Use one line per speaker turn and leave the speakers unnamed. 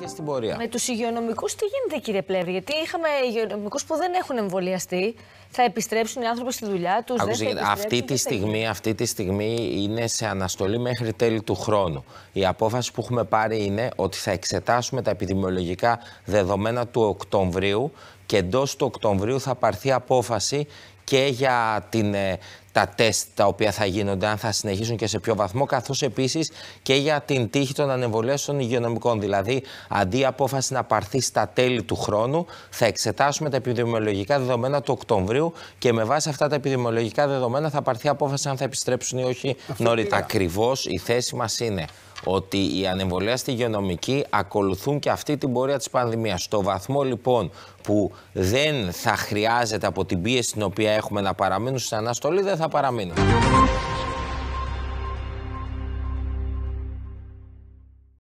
και στην πορεία.
Με τους υγειονομικούς τι γίνεται, κύριε Πλεύρη, Γιατί είχαμε υγειονομικούς που δεν έχουν εμβολιαστεί. Θα επιστρέψουν οι άνθρωποι στη δουλειά τους.
Αυτή, τη στιγμή, αυτή τη στιγμή είναι σε αναστολή μέχρι τέλη του χρόνου. Η απόφαση που έχουμε πάρει είναι ότι θα εξετάσουμε τα επιδημιολογικά δεδομένα του Οκτωβρίου και εντός του Οκτωβρίου θα πάρθει απόφαση και για την, ε, τα τεστ τα οποία θα γίνονται, αν θα συνεχίσουν και σε ποιο βαθμό, καθώς επίσης και για την τύχη των ανεμβολίων υγειονομικών. Δηλαδή, αντί η απόφαση να πάρθει στα τέλη του χρόνου, θα εξετάσουμε τα επιδημιολογικά δεδομένα του Οκτωβρίου και με βάση αυτά τα επιδημιολογικά δεδομένα θα πάρθει απόφαση αν θα επιστρέψουν ή όχι νωρίτερα. Ακριβώς η θέση μας είναι ότι οι ανεμβολίαστοι υγειονομικοί ακολουθούν και αυτή την πορεία της πανδημίας. Στο βαθμό λοιπόν που δεν θα χρειάζεται από την πίεση την οποία έχουμε να παραμείνουν στην αναστολή, δεν θα παραμείνουν.